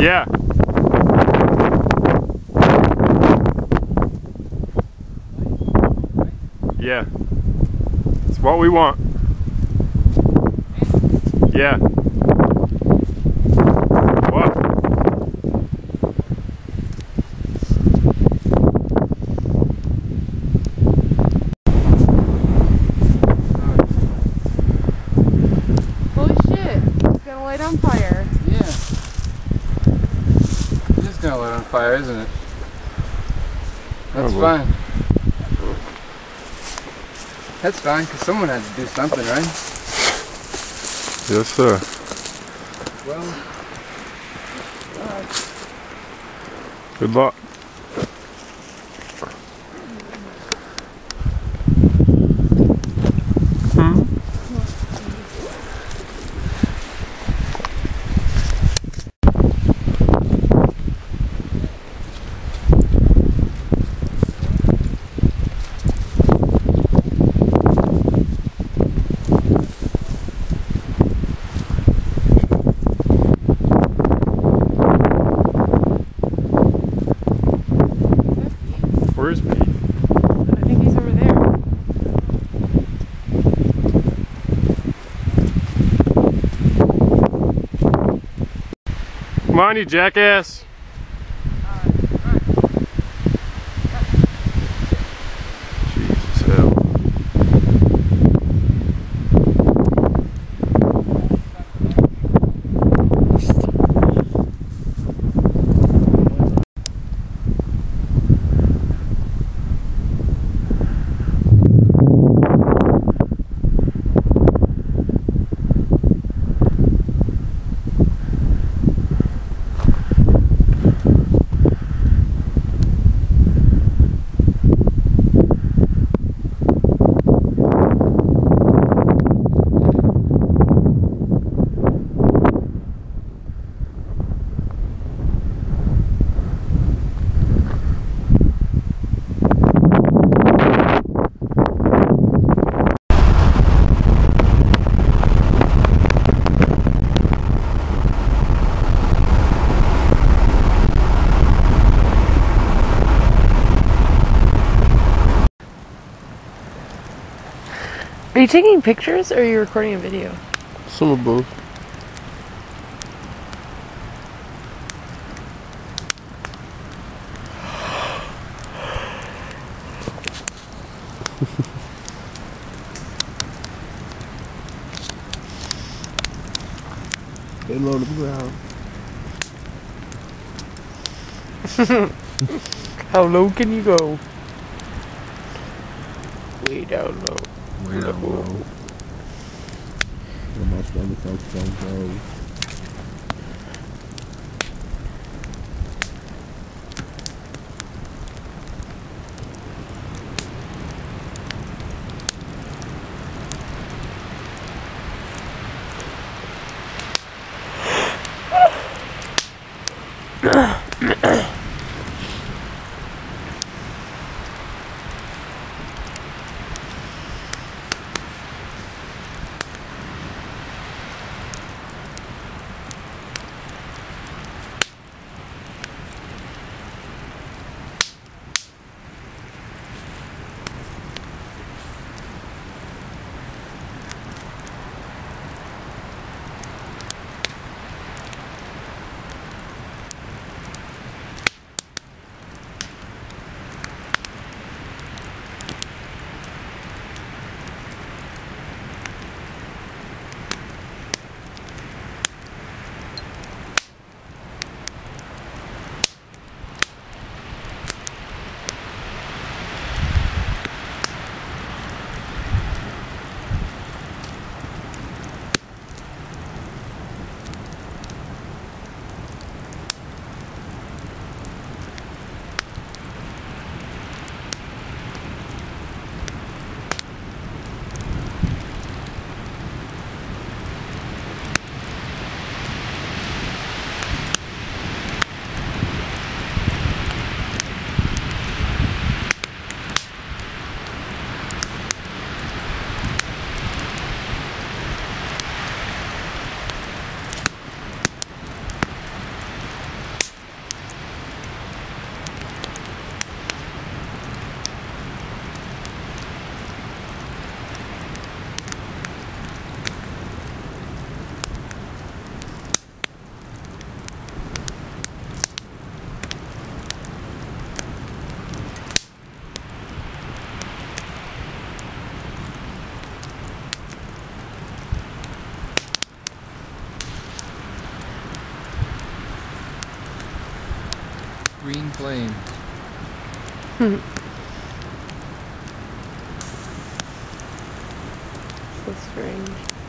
Yeah. Yeah. It's what we want. Yeah. What? Holy shit! It's gonna light on fire. Yeah. It is gonna light on fire, isn't it? That's Oh, fine. That's fine, because someone had to do something, right? Yes, sir. Well, Good luck. Hmm? Where's Pete? I think he's over there. Come on, you jackass. Are you taking pictures or are you recording a video? Some of both. Stay low to the ground. How low can you go? Way down low. Wait, no. Where my stomach don't. Ugh. Flames. So strange.